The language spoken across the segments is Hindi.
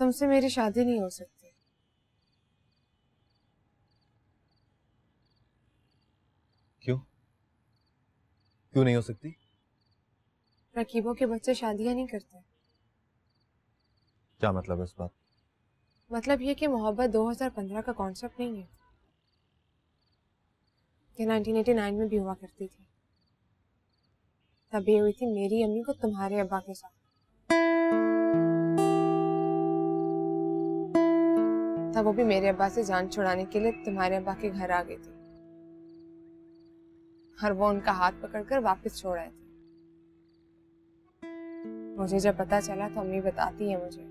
तुमसे मेरी शादी नहीं हो सकती। क्यों? क्यों नहीं हो सकती? रकीबों के बच्चे शादियाँ नहीं करते। क्या मतलब है इस बात? मतलब ये कि मोहब्बत 2015 का कॉन्सेप्ट नहीं है। ये 1989 में भी हुआ करती थी। तब ये हुई थी मेरी अम्मी को तुम्हारे अब्बा के साथ। तब वो भी मेरे अब्बा से जान छुड़ाने के लिए तुम्हारे अब्बा के घर आ गई थी। और वो उनका हाथ पकड़कर वापस छोड़ आए थे। मुझे जब पता चला तो अम्मी बताती है मुझे।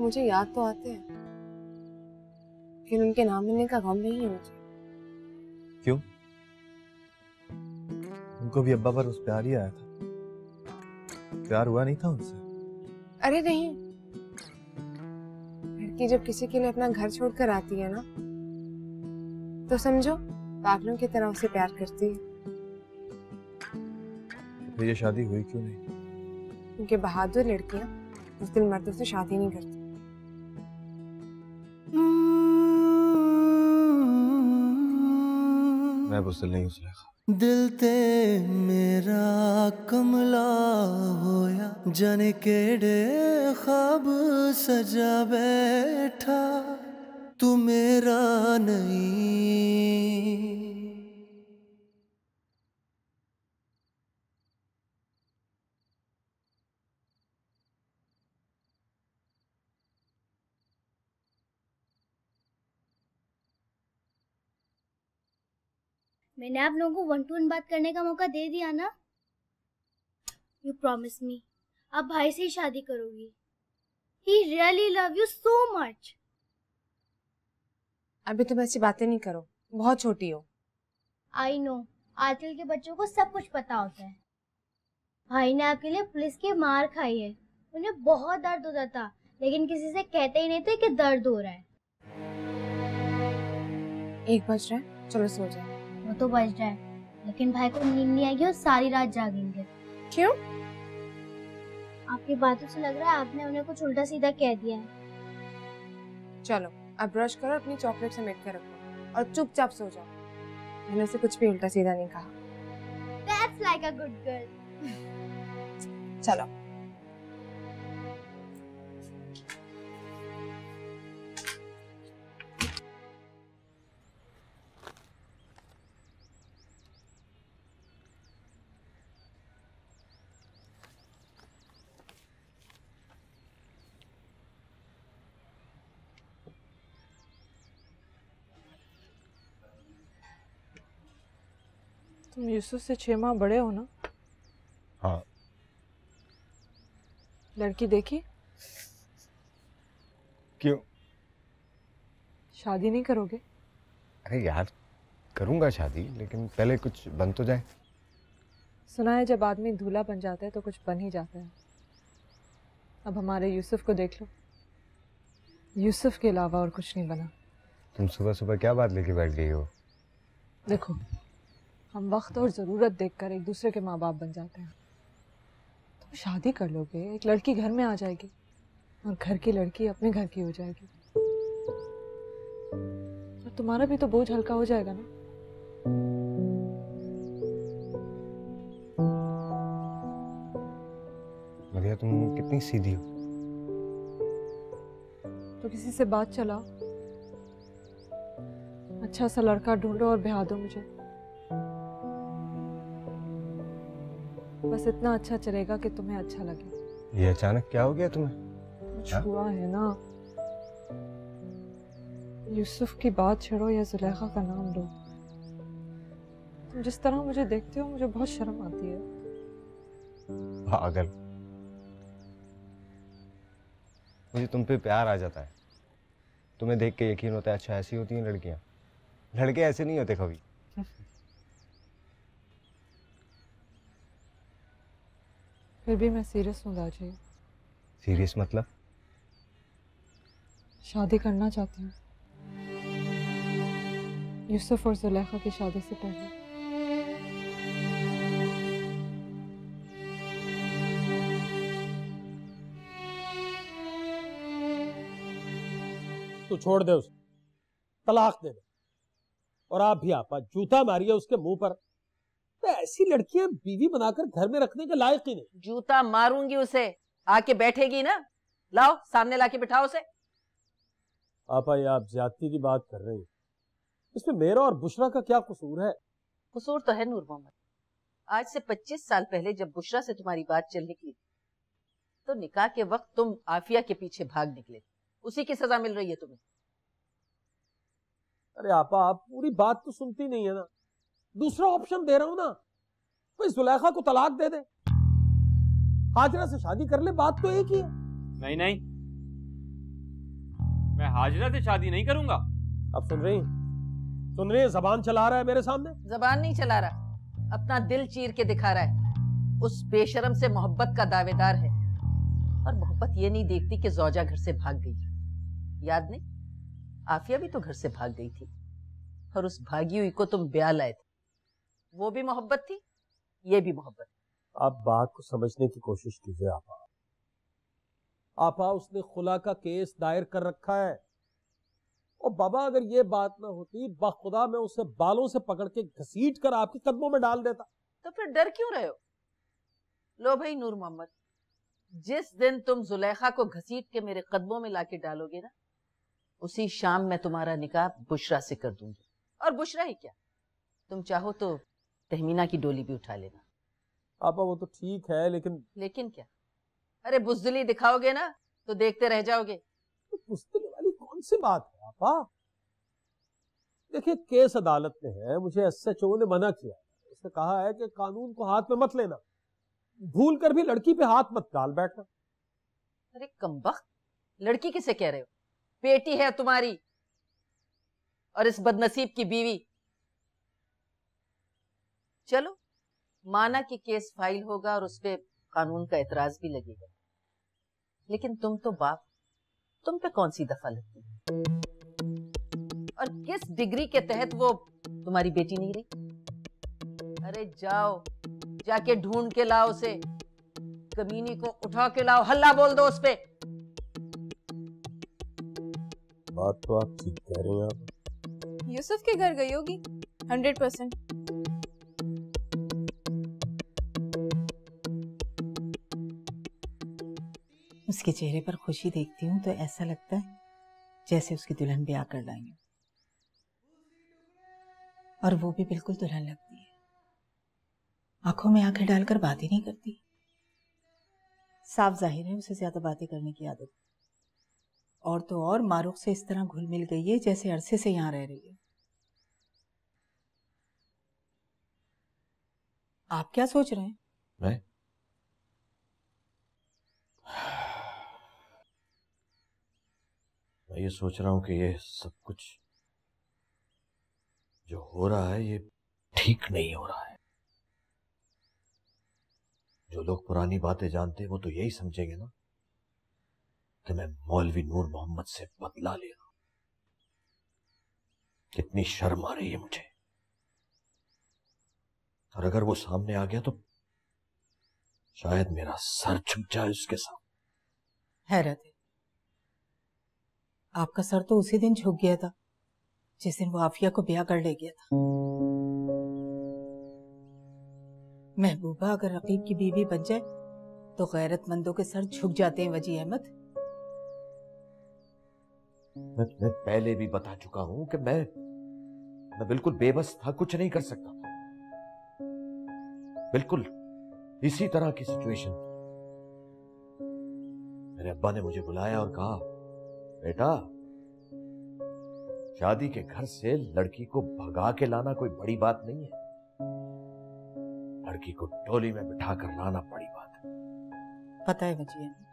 मुझे याद तो आते हैं लेकिन उनके नाम मिलने का गम नहीं है मुझे। क्यों? उनको भी अब्बा पर उस प्यार ही आया था। प्यार हुआ नहीं था उनसे? अरे नहीं लड़की जब किसी के लिए अपना घर छोड़कर आती है ना तो समझो पागलों की तरह उसे प्यार करती है। तो ये शादी हुई क्यों नहीं? क्योंकि बहादुर लड़कियाँ उस दिन मर्दों से शादी नहीं करती। मैं बुजदिल नहीं हूँ सुलेखा। दिल ते मेरा कमला होया जाने केड़े ख्वाब सजा बैठा तू मेरा नहीं। मैंने आप लोगों को वन टू वन बात करने का मौका दे दिया ना? यू प्रॉमिस मी आप भाई से ही शादी करोगी। He really love you so much अभी तुम ऐसी बातें नहीं करो। बहुत छोटी हो। आई नो आजकल के बच्चों को सब कुछ पता होता है। भाई ने आपके लिए पुलिस की मार खाई है। उन्हें बहुत दर्द होता था लेकिन किसी से कहते ही नहीं थे कि दर्द हो रहा है। एक बज रहा है। चलो सो जाओ। वो तो बच जाए। लेकिन भाई को नींद नहीं आएगी और सारी रात जागेंगे। क्यों? आपकी बातों से लग रहा है आपने उन्हें कुछ उल्टा सीधा कह दिया है। चलो अब ब्रश करो अपनी चॉकलेट समेट कर रखो और चुपचाप सो जाओ। मैंने उसे कुछ भी उल्टा सीधा नहीं कहा। That's like a good girl. चलो। तुम यूसुफ से छह माह बड़े हो ना। हाँ। लड़की देखी? क्यों? शादी नहीं करोगे? अरे यार करूँगा शादी लेकिन पहले कुछ बन तो जाए। सुना है जब आदमी धूला बन जाता है तो कुछ बन ही जाता है। अब हमारे यूसुफ को देख लो। यूसुफ के अलावा और कुछ नहीं बना। तुम सुबह सुबह क्या बात लेके बैठ गई हो? देखो हम वक्त और ज़रूरत देखकर एक दूसरे के माँ बाप बन जाते हैं। तुम शादी कर लोगे एक लड़की घर में आ जाएगी और घर की लड़की अपने घर की हो जाएगी। और तुम्हारा भी तो बोझ हल्का हो जाएगा ना? मरिया तुम कितनी सीधी हो। तो किसी से बात चलाओ। अच्छा सा लड़का ढूंढो और ब्याह दो मुझे। बस इतना अच्छा चलेगा कि तुम्हें अच्छा लगे। ये अचानक क्या हो गया तुम्हें? कुछ हाँ? हुआ है ना? यूसुफ की बात छेड़ो या जुलेखा का नाम लो। तुम जिस तरह मुझे देखते हो मुझे बहुत शर्म आती है। पागल। मुझे तुम पे प्यार आ जाता है। तुम्हें देख के यकीन होता है अच्छा ऐसी होती हैं लड़कियाँ। लड़के ऐसे नहीं होते कभी। फिर भी मैं सीरियस हूँ दाजी सीरियस मतलब? शादी करना चाहती हूँ। यूसुफ और जुलेखा की शादी से पहले। तू छोड़ दे उसे। तलाक दे दे। और आप भी आपा जूता मारिए उसके मुँह पर। तो ऐसी लड़कियाँ बीवी बनाकर घर में रखने के लायक ही नहीं। जूता मारूँगी उसे। आके बैठेगी ना? लाओ सामने लाके बिठाओ उसे। आपा ये आप ज्यादती की बात कर रहे हैं। इसमें मेरा और बुशरा का क्या कसूर है? कसूर तो है नूर मोहम्मद। आज से 25 साल पहले जब बुशरा से तुम्हारी बात चल निकली तो निकाह के वक्त तुम आफिया के पीछे भाग निकले। उसी की सजा मिल रही है तुम्हें। अरे आपा आप पूरी बात तो सुनती नहीं है ना। दूसरा ऑप्शन दे रहा हूँ ना भाई जुलेखा को तलाक दे दे। हाजरा से शादी कर ले बात तो एक ही है। नहीं नहीं। मैं हाजरा से शादी नहीं करूँगा। अब सुन रही सुन रही है जबान चला रहा है मेरे सामने। जबान नहीं चला रहा अपना दिल चीर के दिखा रहा है। उस बेशरम से मोहब्बत का दावेदार है। और मोहब्बत ये नहीं देखती कि जौजा घर से भाग गई। याद नहीं? आफिया भी तो घर से भाग गई थी। और उस भागी हुई को तुम ब्याह लाए थे। वो भी मोहब्बत थी ये भी मोहब्बत आप बात को समझने की कोशिश कीजिए आपा। आपा उसने खुला का केस दायर कर रखा है। और बाबा अगर ये बात ना होती बखुदा मैं उसे बालों से पकड़ के घसीट कर आपके कदमों में डाल देता। तो फिर डर क्यों रहे हो? लो भाई नूर मोहम्मद जिस दिन तुम जुलेखा को घसीट के मेरे कदमों में लाके डालोगे ना उसी शाम मैं तुम्हारा निकाह बुशरा से कर दूँगी। और बुशरा ही क्या? तुम चाहो तो तहमीना की डोली भी उठा लेना। आपा वो तो ठीक है लेकिन लेकिन क्या? अरे बुजदली दिखाओगे ना तो देखते रह जाओगे। पुस्तक वाली कौन सी बात है आपा देखिए केस अदालत में है मुझे एस एच ओ ने मना किया। उसने कहा है कि कानून को हाथ में मत लेना। भूल कर भी लड़की पे हाथ मत डाल बैठना। अरे कमबख्त! लड़की किसे कह रहे हो? बेटी है तुम्हारी। और इस बदनसीब की बीवी चलो माना कि केस फ़ाइल होगा और उस पर कानून का एतराज़ भी लगेगा। लेकिन तुम तो बाप तुम पे कौन सी दफ़ा लगती है? और किस डिग्री के तहत वो तुम्हारी बेटी नहीं रही? अरे जाओ जाके ढूंढ के लाओ उसे। कमीनी को उठा के लाओ हल्ला बोल दो उस पे बात तो आप ठीक कह रहे हैं आप। यूसुफ के घर गई होगी हंड्रेड परसेंट उसके चेहरे पर खुशी देखती हूँ तो ऐसा लगता है जैसे उसकी दुल्हन ब्याह कर लाएँगे। और वो भी बिल्कुल दुल्हन लगती है। आँखों में आँखें डालकर बात ही नहीं करती। साफ़ ज़ाहिर है उसे ज़्यादा बातें करने की आदत और तो और मारूख से इस तरह घुल मिल गई है जैसे अरसे से यहाँ रह रही है। आप क्या सोच रहे हैं? मैं? ये सोच रहा हूँ कि ये सब कुछ जो हो रहा है, ये ठीक नहीं हो रहा है। जो लोग पुरानी बातें जानते हैं, वो तो यही समझेंगे ना कि मैं मौलवी नूर मोहम्मद से बदला ले रहा हूँ। कितनी शर्म आ रही है मुझे। और अगर वो सामने आ गया तो शायद मेरा सर झुक जाए उसके सामने। हैरत है। आपका सर तो उसी दिन झुक गया था, जिस दिन वो आफिया को ब्याह कर ले गया था। महबूबा अगर रकीब की बीवी बन जाए तो गैरतमंदों के सर झुक जाते हैं वजी अहमद। मैं तुम्हें पहले भी बता चुका हूँ कि मैं मैं बिल्कुल बेबस था, कुछ नहीं कर सकता बिल्कुल इसी तरह की सिचुएशन मेरे अब्बा ने मुझे बुलाया और कहा बेटा, शादी के घर से लड़की को भगा के लाना कोई बड़ी बात नहीं है। लड़की को टोली में बिठा कर लाना बड़ी बात है। पता है वजी अहमद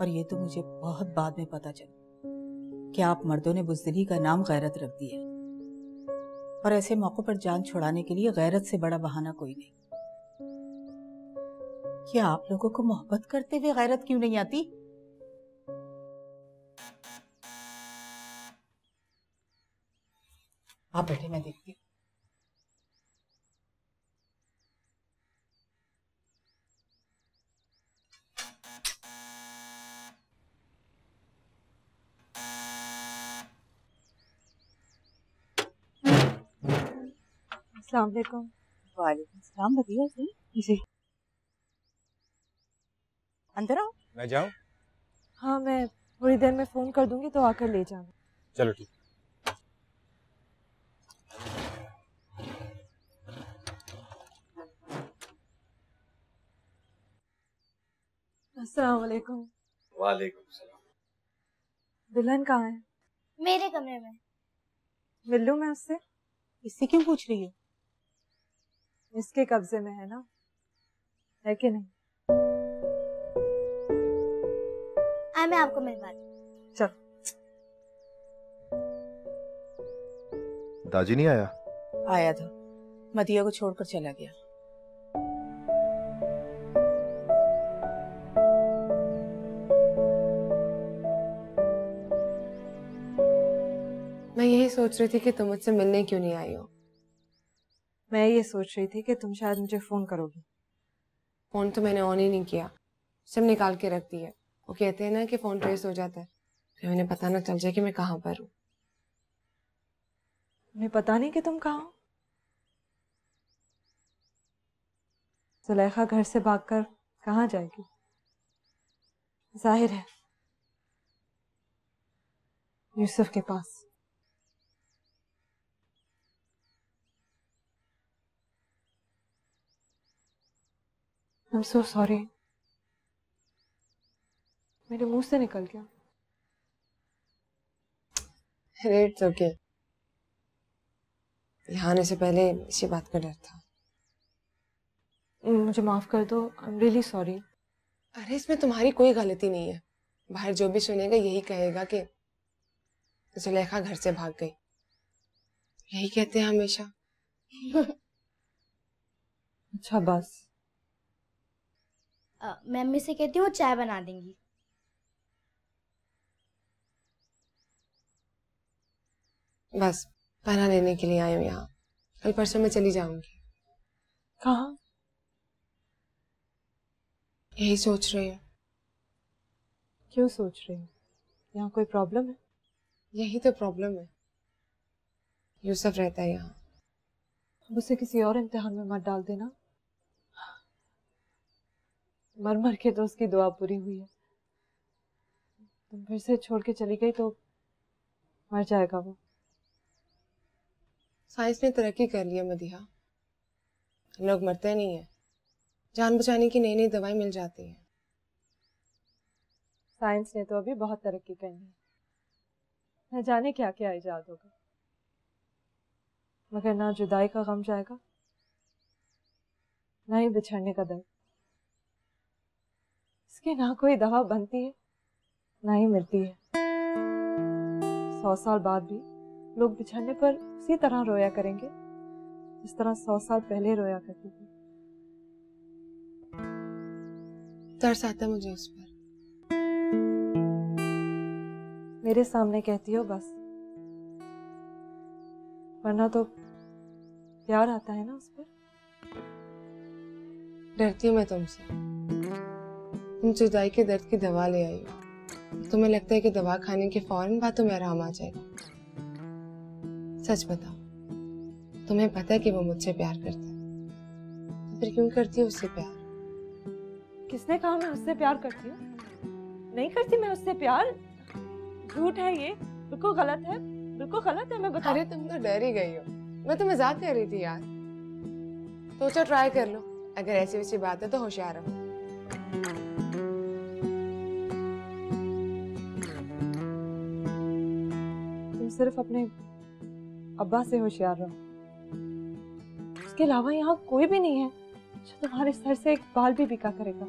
और ये तो मुझे बहुत बाद में पता चला कि आप मर्दों ने बुजदली का नाम गैरत रख दिया और ऐसे मौकों पर जान छुड़ाने के लिए गैरत से बड़ा बहाना कोई नहीं। क्या आप लोगों को मोहब्बत करते हुए गैरत क्यों नहीं आती? आप बैठे मैं देखती वालेकुम। बढ़िया जी। जी। अंदर आओ। मैं जाऊँ? हाँ मैं थोड़ी देर में फ़ोन कर दूँगी तो आकर ले जाऊँगी चलो ठीक। अस्सलाम वालेकुम वालेकुम सलाम। दुल्हन कहाँ है? मेरे कमरे में। मिल लू मैं उससे? इससे क्यों पूछ रही है? इसके कब्जे में है ना? है कि नहीं? आए मैं आपको मिलवाती हूँ। चल। दाजी नहीं आया? आया था। मदिया को छोड़कर चला गया। सोच रही थी कि तुम मुझसे मिलने क्यों नहीं आई हो? मैं ये सोच रही थी कि तुम शायद मुझे फ़ोन करोगी। फ़ोन तो मैंने ऑन ही नहीं किया। सिम निकाल के रख दी है। वो कहते हैं ना कि फ़ोन ट्रेस हो जाता है। फिर उन्हें पता ना चल जाए कि मैं कहाँ पर हूँ। उन्हें पता नहीं कि तुम कहाँ हो? जुलेखा घर से भागकर कहाँ जाएगी? ज़ाहिर है यूसुफ के पास। I'm so sorry. मेरे मुँह से निकल गया। इट्स ओके यहाँ आने से पहले इसी बात का डर था। मुझे माफ़ कर दो। आई एम रियली सॉरी अरे इसमें तुम्हारी कोई गलती नहीं है। बाहर जो भी सुनेगा यही कहेगा कि जुलेखा घर से भाग गई। यही कहते हैं हमेशा। अच्छा बस। मैं अम्मी से कहती हूँ चाय बना देंगी। बस पना लेने के लिए आई हूँ यहाँ। कल परसों में चली जाऊँगी। कहाँ? यही सोच रही हूँ। क्यों सोच रही हूँ? यहाँ कोई प्रॉब्लम है? यही तो प्रॉब्लम है। यूसुफ रहता है यहाँ। अब उसे किसी और इम्तिहान में मत डाल देना। मर मर के तो उसकी दुआ पूरी हुई है। तुम फिर से छोड़ के चली गई तो मर जाएगा वो। साइंस ने तरक्की कर लिया है मदिहा। लोग मरते नहीं है। जान बचाने की नई नई दवाई मिल जाती है। साइंस ने तो अभी बहुत तरक्की करनी है न जाने क्या क्या इजाद होगा। मगर ना जुदाई का गम जाएगा ना ही बिछड़ने का दर्द इसकी ना कोई दवा बनती है ना ही मिलती है। सौ साल बाद भी लोग बिछड़ने पर उसी तरह रोया करेंगे जिस तरह सौ साल पहले रोया करते थे। तरस आता मुझे उस पर। मेरे सामने कहती हो बस। वरना तो प्यार आता है ना उस पर। डरती हूँ मैं तुमसे। तुम जुदाई के दर्द की दवा ले आई हो। तुम्हें लगता है कि दवा खाने के फ़ौरन बाद तुम्हें आराम आ जाएगा। सच बताओ तुम्हें पता है कि वो मुझसे प्यार करता है? तो फिर क्यों करती है उससे प्यार? किसने कहा मैं उससे प्यार करती हूँ? नहीं करती मैं उससे प्यार? झूठ है ये। बिल्कुल गलत है। बिल्कुल गलत है मैं बता अरे तुम तो डर ही गई हो। मैं तो मज़ाक कर रही थी यार। सोचो तो ट्राई कर लो। अगर ऐसी वैसी बात है तो होशियार रहो। सिर्फ़ अपने अब्बा से होशियार रहो। उसके अलावा यहाँ कोई भी नहीं है जो तुम्हारे सर से एक बाल भी बिका करेगा।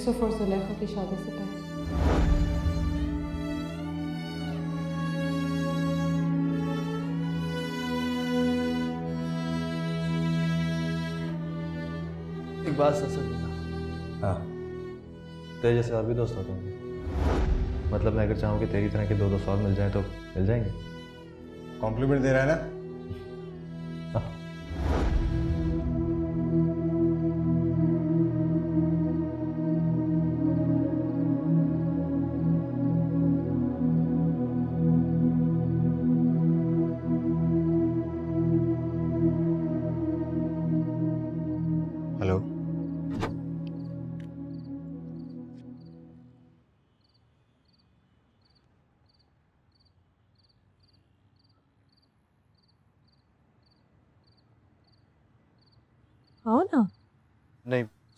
यूसुफ और जुलेखा की शादी से पहले एक बात सच हाँ। तेरे जैसे और भी दोस्त होते होंगे। मतलब मैं अगर चाहूँ कि तेरी तरह के दो दोस्त और मिल जाए तो मिल जाएँगे? कॉम्प्लीमेंट दे रहा है ना?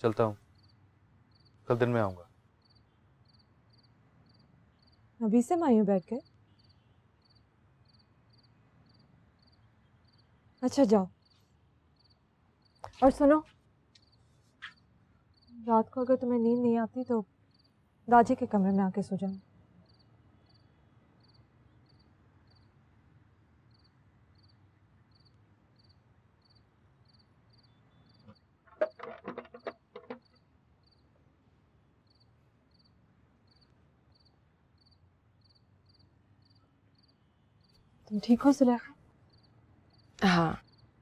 चलता हूँ। कल दिन में आऊँगा। अभी से मायूं बैठ के अच्छा जाओ। और सुनो। रात को अगर तुम्हें नींद नहीं आती तो दादी के कमरे में आके सो जाओ। तुम ठीक हो सुलेखा हाँ।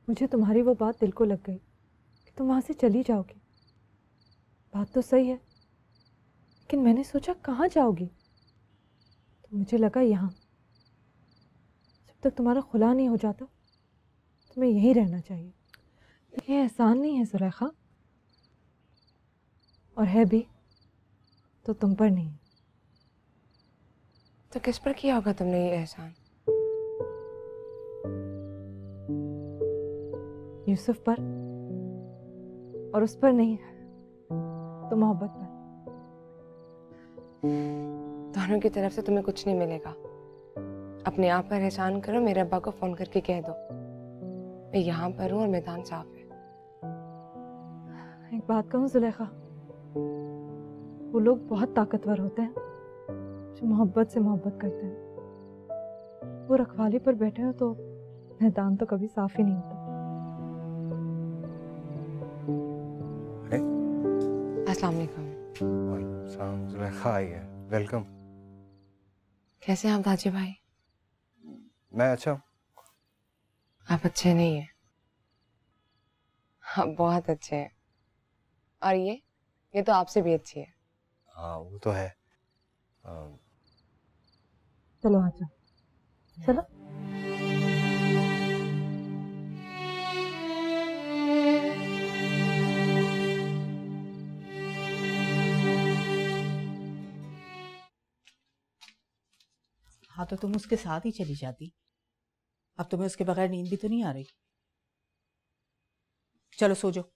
मुझे तुम्हारी वो बात दिल को लग गई कि तुम वहाँ से चली जाओगी। बात तो सही है लेकिन मैंने सोचा कहाँ जाओगी? तो मुझे लगा यहाँ। जब तक तुम्हारा खुला नहीं हो जाता तुम्हें यहीं रहना चाहिए। ये एहसान नहीं है सुलेखा और है भी तो तुम पर नहीं। तो किस पर किया होगा तुमने ये एहसान? यूसुफ पर और उस पर नहीं तो मोहब्बत पर। दोनों की तरफ़ से तुम्हें कुछ नहीं मिलेगा। अपने आप पर एहसान करो मेरे अब्बा को फ़ोन करके कह दो। मैं यहाँ पर हूँ और मैदान साफ़ है। एक बात कहूँ जुलेखा वो लोग बहुत ताकतवर होते हैं जो मोहब्बत से मोहब्बत करते हैं। वो रखवाली पर बैठे हो तो मैदान तो कभी साफ़ ही नहीं होता। अस्सलाम वालेकुम। सलाम जुलेखा आई है वेलकम कैसे हैं आप दाजी भाई? मैं अच्छा हूँ। आप अच्छे नहीं हैं। आप बहुत अच्छे हैं। और ये ये तो आपसे भी अच्छी है। हाँ वो तो है। अम, चलो आ जाओ। चलो। हाँ तो तुम उसके साथ ही चली जाती। अब तुम्हें उसके बगैर नींद भी तो नहीं आ रही। चलो, सो जाओ।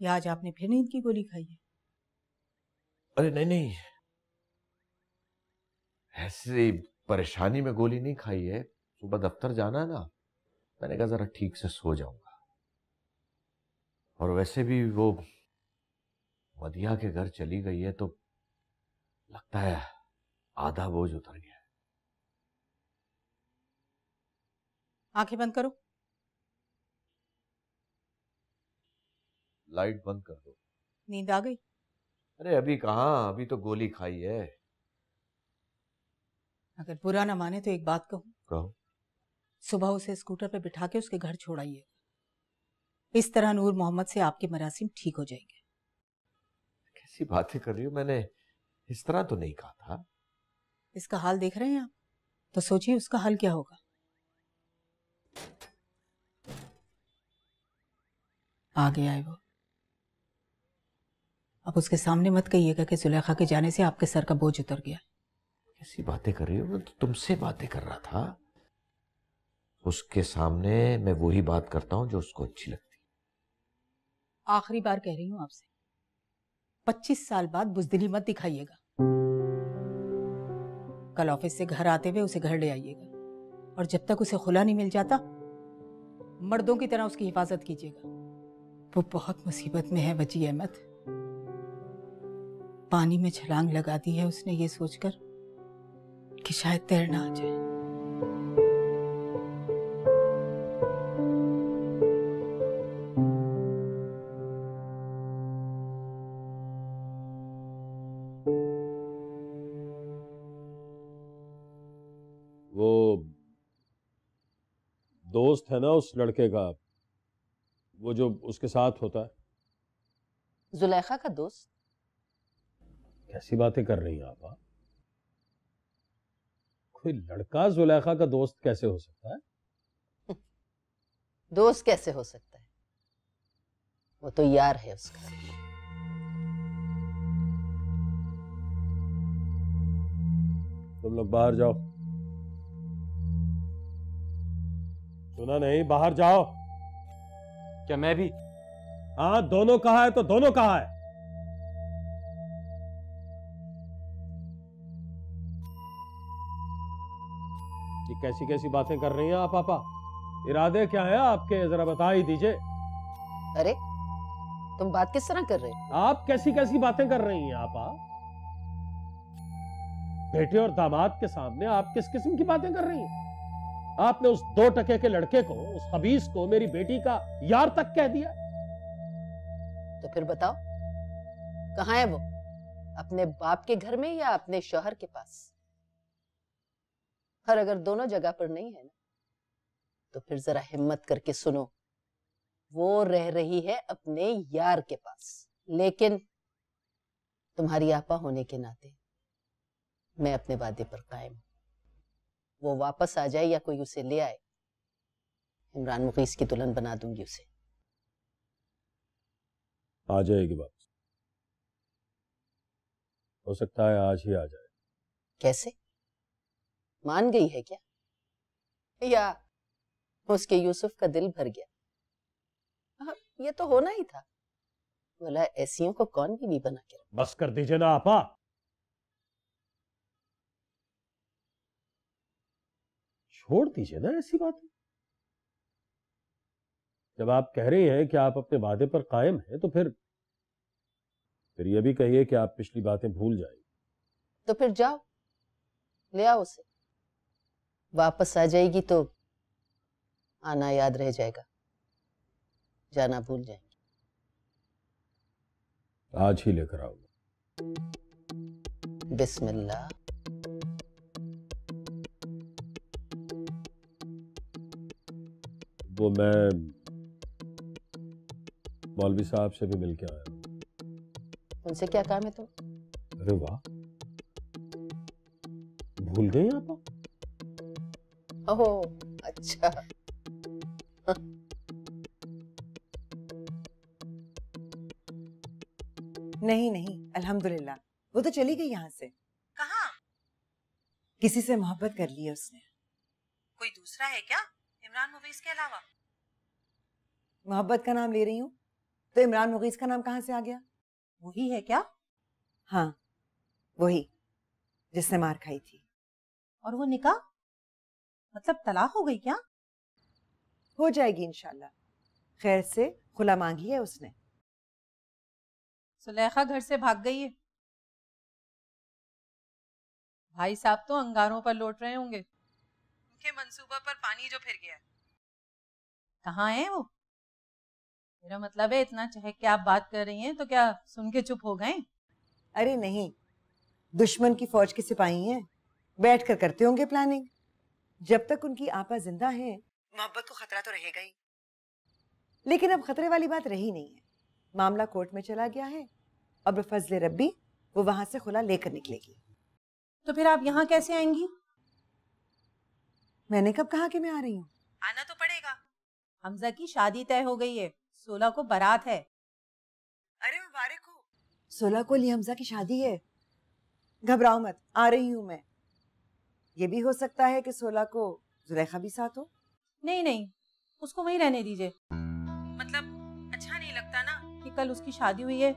या आज आपने फिर नींद की गोली खाई है? अरे, नहीं नहीं। ऐसी परेशानी में गोली नहीं खाई है। सुबह दफ्तर जाना है ना। मैंने कहा जरा ठीक से सो जाऊँगा। और वैसे भी वो मदिया के घर चली गई है तो लगता है आधा बोझ उतर गया। आँखें बंद करो। लाइट बंद कर दो। नींद आ गई? अरे अभी कहा? अभी तो गोली खाई है। अगर बुरा ना माने तो एक बात कहूँ। कहो। सुबह उसे स्कूटर पर बिठा के उसके घर छोड़ाइए इस तरह नूर मोहम्मद से आपके मरासिम ठीक हो जाएँगे। कैसी बातें कर रही हो? मैंने इस तरह तो नहीं कहा था। इसका हाल देख रहे हैं आप? तो सोचिए उसका हाल क्या होगा। आ गया है वो। अब उसके सामने मत कहिएगा कि जुलेखा के जाने से आपके सर का बोझ उतर गया। कैसी बातें कर रही हो? मैं तो तुमसे बातें कर रहा था। उसके सामने मैं वही बात करता हूँ जो उसको अच्छी लगती आखिरी बार कह रही हूँ आपसे, पच्चीस साल बाद बुजदिली मत दिखाइएगा। कल ऑफ़िस से घर आते हुए उसे घर ले आइएगा, और जब तक उसे खुला नहीं मिल जाता, मर्दों की तरह उसकी हिफाजत कीजिएगा। वो बहुत मुसीबत में है वजी अहमद। पानी में छलांग लगा दी है उसने ये सोचकर कि शायद तैरना आ जाए। वो दोस्त है ना उस लड़के का वो जो उसके साथ होता है। जुलेखा का दोस्त? कैसी बातें कर रही हैं आप हाँ? कोई लड़का जुलेखा का दोस्त कैसे हो सकता है? दोस्त कैसे हो सकता है? वो तो यार है उसका। तुम लोग बाहर जाओ। सुना नहीं बाहर जाओ। क्या मैं भी? हाँ दोनों कहा है तो दोनों कहा है। ये कैसी कैसी बातें कर रही हैं आप पापा? इरादे क्या है आपके? जरा बता ही दीजिए। अरे तुम बात किस तरह कर रहे हो? आप कैसी कैसी बातें कर रही हैं आप? बेटे और दामाद के सामने आप किस किस्म की बातें कर रही हैं? आपने उस दो टके के लड़के को, उस हबीस को, मेरी बेटी का यार तक कह दिया। तो फिर बताओ, कहा है वो? अपने बाप के घर में या अपने शौहर के पास? और अगर दोनों जगह पर नहीं है ना तो फिर जरा हिम्मत करके सुनो, वो रह रही है अपने यार के पास। लेकिन तुम्हारी आपा होने के नाते मैं अपने वादे पर कायम हूँ। वो वापस आ जाए या कोई उसे ले आए। इमरान मुकीस की दुल्हन बना दूँगी उसे। आ जाएगी वापस। हो सकता है आज ही आ जाए। कैसे? मान गई है क्या? या उसके यूसुफ का दिल भर गया? हाँ, ये तो होना ही था। बोला ऐसियों को कौन बीवी बना के बस कर दीजिए ना आपा। छोड़ दीजिए ना ऐसी बात जब आप कह रही हैं कि आप अपने वादे पर कायम हैं तो फिर फिर यह भी कहिए कि आप पिछली बातें भूल जाएँगे। तो फिर जाओ ले आओ उसे। वापस आ जाएगी तो आना याद रह जाएगा जाना भूल जाएँगे। आज ही लेकर आऊँगा बिस्मिल्लाह। वो मैं मौलवी साहब से भी मिल के आया हूँ। उनसे क्या काम है तुम अरे वाह। भूल गई आप? ओह अच्छा। नहीं नहीं अल्हम्दुलिल्लाह। वो तो चली गई यहाँ से। कहा? किसी से मोहब्बत कर ली है उसने। कोई दूसरा है क्या? मुवीज के अलावा। मोहब्बत का नाम ले रही हूँ। तो इमरान मुगीज का नाम कहाँ से आ गया? वही है क्या? हाँ वही जिसने मार खाई थी। और वो निकाह? मतलब तलाक हो गई क्या? हो जाएगी इंशाल्लाह। खैर से खुला मांगी है उसने। सुलेखा घर से भाग गई है। भाई साहब तो अंगारों पर लौट रहे होंगे। उनके मंसूबा पर पानी जो फिर गया। कहाँ है वो? मेरा मतलब है इतना चाहे कि आप बात कर रही हैं तो क्या सुन के चुप हो गए? अरे नहीं दुश्मन की फौज के सिपाही हैं। बैठ कर करते होंगे प्लानिंग जब तक उनकी आपा ज़िंदा है मोहब्बत को खतरा तो रहेगा ही। लेकिन अब खतरे वाली बात रही नहीं है। मामला कोर्ट में चला गया है। अब फजल रब्बी वो वहाँ से खुला लेकर निकलेगी। तो फिर आप यहाँ कैसे आएँगी? मैंने कब कहा कि मैं आ रही हूँ? आना तो पड़ेगा। हमजा की शादी तय हो गई है। सोलह को बारात है। अरे मुबारक हो। सोलह को ली हमजा की शादी है? घबराओ मत आ रही हूँ मैं। ये भी हो सकता है कि सोलह को जुलेखा भी साथ हो। नहीं नहीं उसको वहीं रहने दीजिए। मतलब अच्छा नहीं लगता ना? कि कल उसकी शादी हुई है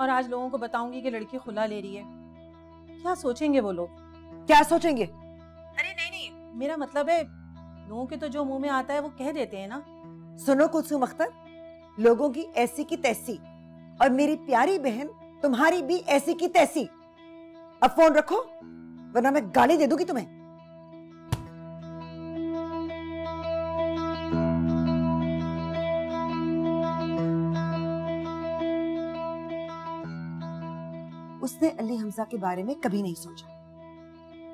और आज लोगों को बताऊँगी कि लड़की खुला ले रही है। क्या सोचेंगे वो लोग? क्या सोचेंगे? अरे नहीं नहीं। मेरा मतलब है लोगों के तो जो मुँह में आता है वो कह देते हैं ना। सुनो कुलसुम अख्तर, लोगों की ऐसी की तैसी और मेरी प्यारी बहन तुम्हारी भी ऐसी की तैसी। अब फ़ोन रखो, वरना मैं गाली दे दूँगी तुम्हें। उसने अली हमजा के बारे में कभी नहीं सोचा।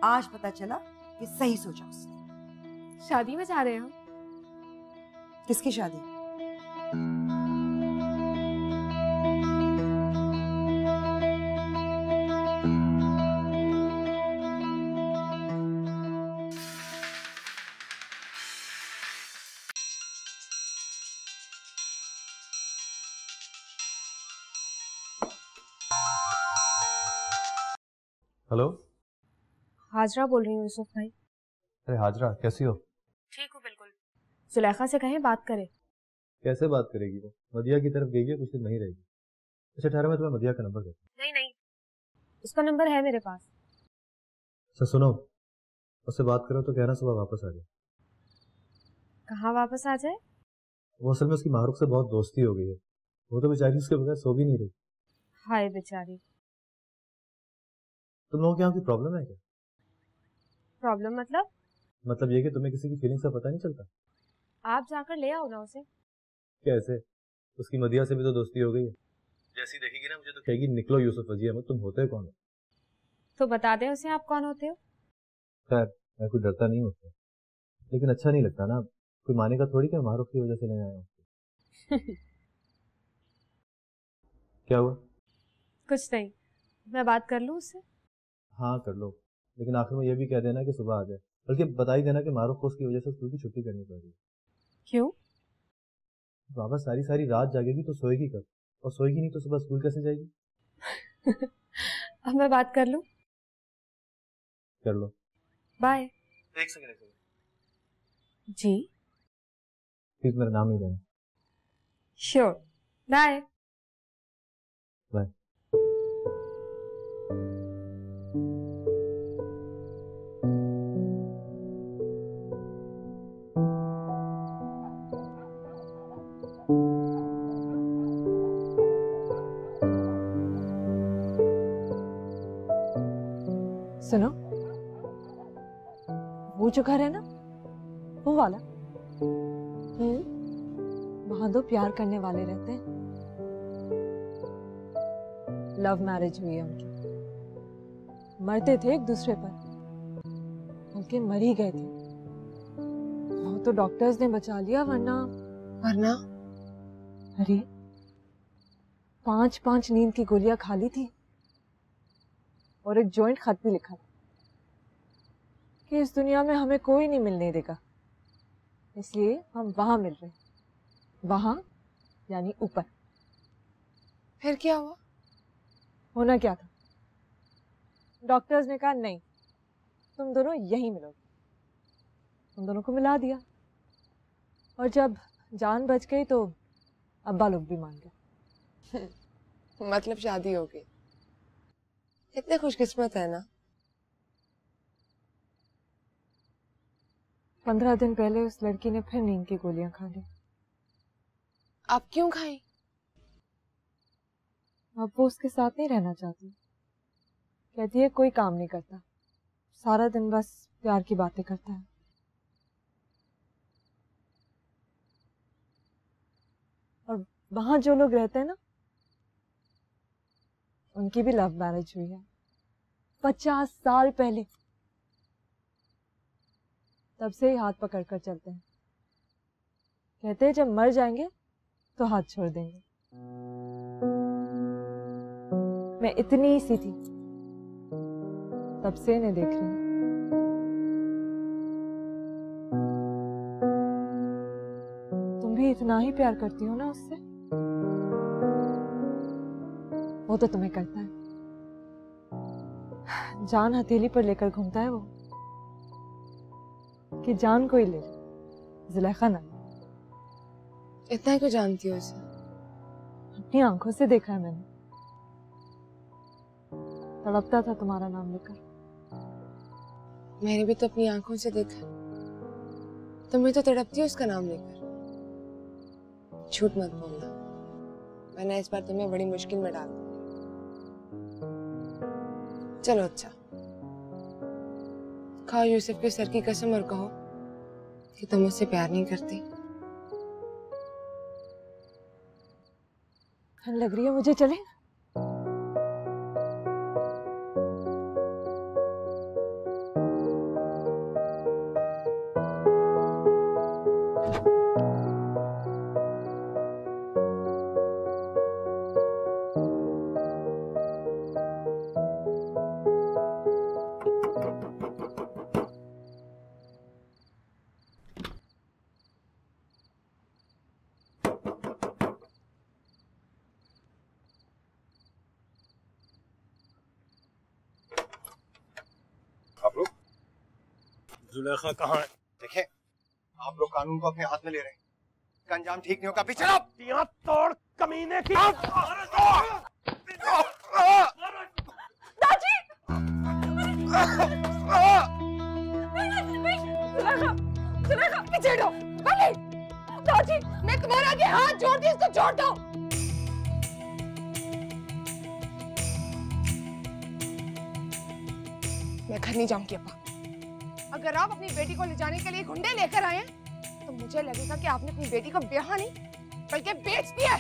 आज पता चला कि सही सोचा उसने। शादी में जा रहे हो? किसकी शादी? हेलो हाजरा बोल रही हूँ यूसुफ भाई। अरे हाजरा कैसी हो? ठीक हूँ जुलेखा से कहें बात करे। कैसे बात करेगी वो? मदिया की तरफ़ गई है कुछ दिन वहीं रहेगी। अच्छा ठहरा मैं तुम्हें मदिया का नंबर देता हूँ नहीं नहीं। उसका नंबर है मेरे पास। अच्छा सुनो। उससे बात करो तो कहना सुबह वापस आ जाए। कहाँ वापस आ जाए? वो असल में उसकी मारूख से बहुत दोस्ती हो गई है। वो तो बेचारी उसके बगैर सो भी नहीं रही। हाय बेचारी। तुम लोगों के यहाँ की प्रॉब्लम है क्या? प्रॉब्लम मतलब? मतलब ये कि तुम्हें किसी की फीलिंग्स का पता नहीं चलता? आप जाकर ले आओ ना उसे कैसे? उसकी मदिया से भी तो दोस्ती हो गई है। जैसी देखेगी ना मुझे तो कहेगी निकलो यूसुफ वजी अहमद तुम होते कौन हो? तो बता दे उसे आप कौन होते हो। खैर मैं कोई डरता नहीं होता लेकिन अच्छा नहीं लगता ना। कोई माने का थोड़ी क्या मारूफ की वजह से लेने आया हूँ क्या हुआ? कुछ नहीं। मैं बात कर लूँ उससे? हाँ कर लो। लेकिन आखिर में ये भी कह देना कि सुबह आ जाए। बल्कि बता ही देना कि मारूफ को उसकी वजह से स्कूल की छुट्टी करनी पड़ रही है। क्यों? बाबा सारी सारी रात जागेगी तो सोएगी कब? और सोएगी नहीं तो सुबह स्कूल कैसे जाएगी? अब मैं बात कर लू? कर लो। बाय। एक सेकंड जी। प्लीज़ मेरा नाम नहीं देना श्योर। Bye bye. वो जो घर है ना वो वाला। वहाँ दो प्यार करने वाले रहते हैं। लव मैरिज हुई है उनकी। मरते थे एक दूसरे पर। उनके मर ही गए थे। वो तो डॉक्टर्स ने बचा लिया वरना वरना? अरे पाँच पाँच नींद की गोलियाँ खा ली थी। और एक जॉइंट खत भी लिखा था। कि इस दुनिया में हमें कोई नहीं मिलने देगा। इसलिए हम वहाँ मिल रहे हैं। वहाँ, यानी ऊपर। फिर क्या हुआ? होना क्या था? डॉक्टर्स ने कहा, नहीं, तुम दोनों यहीं मिलोगे। तुम दोनों को मिला दिया। और जब जान बच गई तो अब्बा लोग भी मान गए। मतलब शादी हो गई। कितने खुशकिस्मत है ना? पंद्रह दिन पहले उस लड़की ने फिर नींद की गोलियाँ खा ली। आप क्यों खाई अब वो उसके साथ नहीं रहना चाहती। कहती है कोई काम नहीं करता। सारा दिन बस प्यार की बातें करता है। और वहाँ जो लोग रहते हैं ना उनकी भी लव मैरिज हुई है। पचास साल पहले तब से ही हाथ पकड़ कर चलते हैं। कहते हैं जब मर जाएँगे तो हाथ छोड़ देंगे। मैं इतनी सी थी, तब से इन्हें देख रही तुम भी इतना ही प्यार करती हो ना उससे? वो तो तुम्हें करता है। जान हथेली पर लेकर घूमता है वो। कि जान कोई ले ले। जुलेखा ना। इतना ही क्यों जानती हो उसे? अपनी आँखों से देखा है मैंने। तड़पता था तुम्हारा नाम लेकर। मैंने भी तो अपनी आँखों से देखा तुम भी तो तड़पती हो उसका नाम लेकर। झूठ मत बोलना। मैंने इस बार तुम्हें बड़ी मुश्किल में डाल दिया चलो अच्छा। खाओ यूसुफ के सर की कसम और कहो। कि तुम उससे प्यार नहीं करती। लग रही है मुझे चले जुलेखा कहाँ है? देखें आप लोग कानून को अपने हाथ में ले रहे हैं। इसका अंजाम ठीक नहीं होगा। पीछे तोड़ कमीने की दादी सुलेखा सुलेखा पीछे हटो दादी मैं तुम्हारे आगे हाथ जोड़ती हूँ, इसको छोड़ दो। मैं घर नहीं जाऊँगी अपा अगर आप अपनी बेटी को ले जाने के लिए गुंडे लेकर आए हैं तो मुझे लगेगा कि आपने अपनी बेटी को ब्याह नहीं बल्कि बेच दिया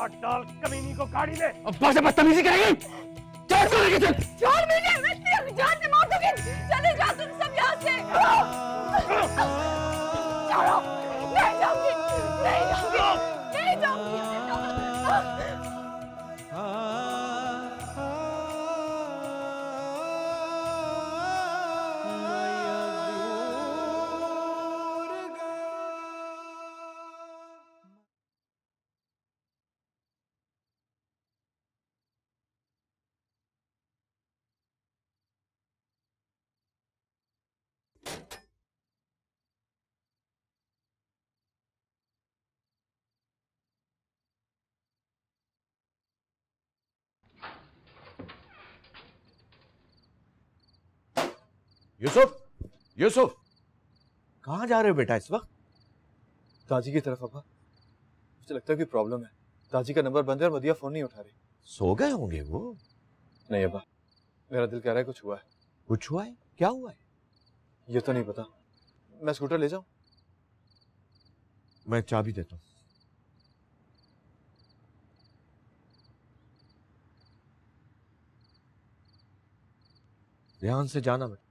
और डाल कमीनी को गाड़ी में। अब बस बदतमीजी करेगी। चल चल लेके चल छोड़ मुझे मैं तेरी जान से मार दूँगी। चले जा तुम सब यहाँ से। यूसुफ यूसुफ। कहाँ जा रहे हो बेटा इस वक्त? दादी की तरफ़ अब्बा। मुझे लगता है कि प्रॉब्लम है। दादी का नंबर बंद है और मदिया फ़ोन नहीं उठा रही। सो गए होंगे वो? नहीं अब्बा। मेरा दिल कह रहा है कुछ हुआ है। कुछ हुआ है? क्या हुआ है? ये तो नहीं पता। मैं स्कूटर ले जाऊँ? मैं चाबी देता हूँ। ध्यान से जाना बेटा जी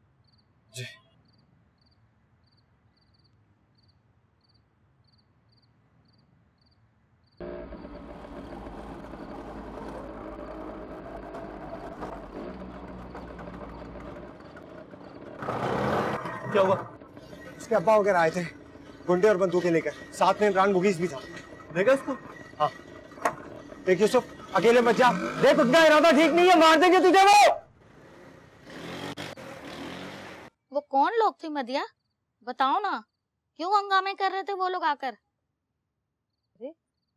क्या हुआ? उसके अब्बा वगैरह आए थे गुंडे और बंदूकें लेकर। साथ में इमरान मुगीज भी था। देखा इसको हाँ। देख यूसुफ अकेले मत जा। देख उनका इरादा ठीक नहीं है मार देंगे तुझे वो! वो कौन लोग थे मदिया? बताओ ना। क्यों हंगामे कर रहे थे वो लोग आकर? अरे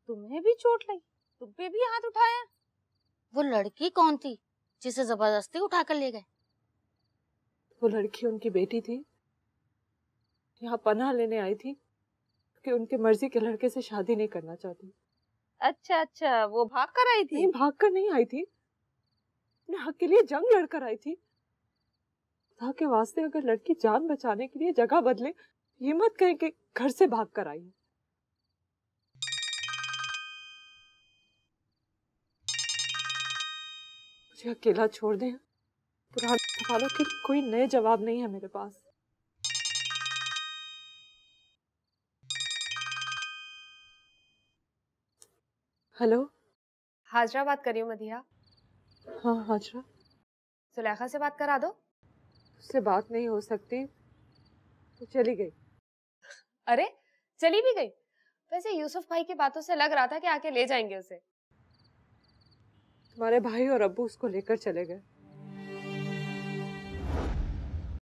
तुम्हें भी चोट लगी तुम पे भी हाथ उठाया। वो लड़की कौन थी जिसे ज़बरदस्ती उठा कर ले गए? वो लड़की उनकी बेटी थी। यहाँ पनाह लेने आई थी कि उनके मर्ज़ी के लड़के से शादी नहीं करना चाहती। अच्छा अच्छा वो भाग कर आई थी? नहीं भाग कर नहीं आई थी। अपने हक के लिए जंग लड़कर आई थी। खुदा के वास्ते अगर लड़की जान बचाने के लिए जगह बदले ये मत कहें कि घर से भाग कर आई है। मुझे अकेला छोड़ दें। पुराने सवालों के कोई नए जवाब नहीं है मेरे पास। हेलो? हाजरा बात कर रही हूँ मदिया। हाँ हाजरा। सुलेखा से बात करा दो। उससे बात नहीं हो सकती तो चली गई। अरे चली भी गई? वैसे यूसुफ भाई की बातों से लग रहा था कि आके ले जाएँगे उसे। तुम्हारे भाई और अब्बू उसको लेकर चले गए।